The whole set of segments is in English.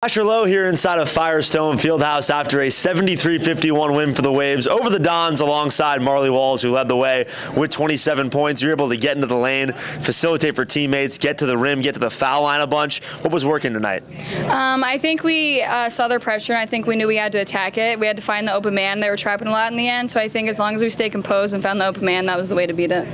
Asher Lowe here inside of Firestone Fieldhouse after a 73-51 win for the Waves over the Dons alongside Marly Walls who led the way with 27 points. You're able to get into the lane, facilitate for teammates, get to the rim, get to the foul line a bunch. What was working tonight? Um, I think we uh, saw their pressure. and I think we knew we had to attack it. We had to find the open man. They were trapping a lot in the end, so I think as long as we stayed composed and found the open man, that was the way to beat it.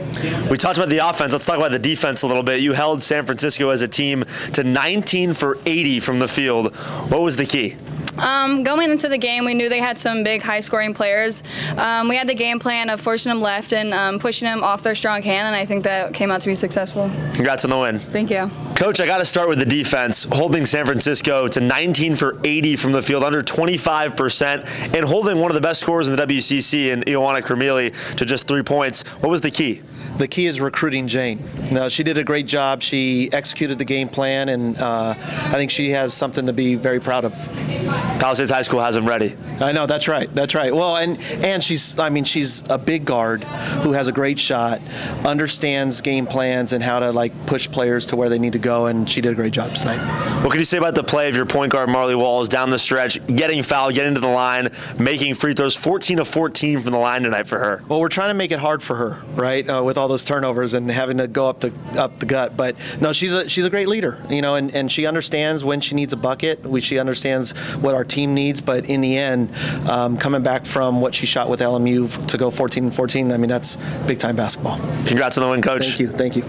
We talked about the offense. Let's talk about the defense a little bit. You held San Francisco as a team to 19 for 80 from the field. What was the key? Um, going into the game, we knew they had some big, high-scoring players. Um, we had the game plan of forcing them left and um, pushing them off their strong hand, and I think that came out to be successful. Congrats on the win. Thank you. Coach, I got to start with the defense, holding San Francisco to 19 for 80 from the field, under 25%, and holding one of the best scorers in the WCC in Ioana Krimili to just three points. What was the key? the key is recruiting Jane. Now, she did a great job. She executed the game plan, and uh, I think she has something to be very proud of. Palisades High School has them ready. I know that's right. That's right. Well, and and she's I mean she's a big guard who has a great shot, understands game plans and how to like push players to where they need to go, and she did a great job tonight. What can you say about the play of your point guard Marly Walls down the stretch, getting fouled, getting to the line, making free throws, 14 of 14 from the line tonight for her? Well, we're trying to make it hard for her, right, uh, with all those turnovers and having to go up the up the gut. But no, she's a she's a great leader, you know, and, and she understands when she needs a bucket. We, she understands what our team needs. But in the end, um, coming back from what she shot with LMU to go 14 and 14, I mean that's big time basketball. Congrats on the win, coach. Thank you. Thank you.